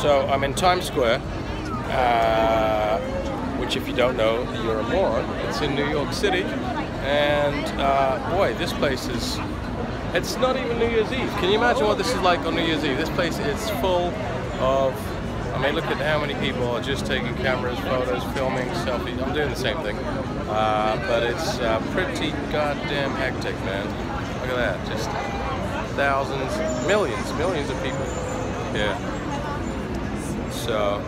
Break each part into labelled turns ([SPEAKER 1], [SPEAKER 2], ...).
[SPEAKER 1] So I'm in Times Square, uh, which, if you don't know, you're a moron. It's in New York City, and uh, boy, this place is. It's not even New Year's Eve. Can you imagine what this is like on New Year's Eve? This place is full of. I mean, look at how many people are just taking cameras, photos, filming, selfies. I'm doing the same thing, uh, but it's uh, pretty goddamn hectic, man. Look at that, just thousands, millions, millions of people. Yeah. So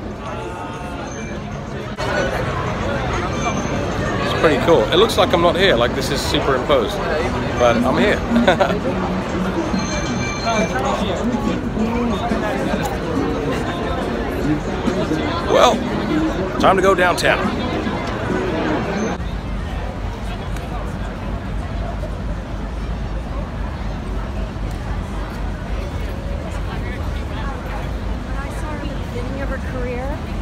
[SPEAKER 1] it's pretty cool. It looks like I'm not here, like this is superimposed, but I'm here. well, time to go downtown. career.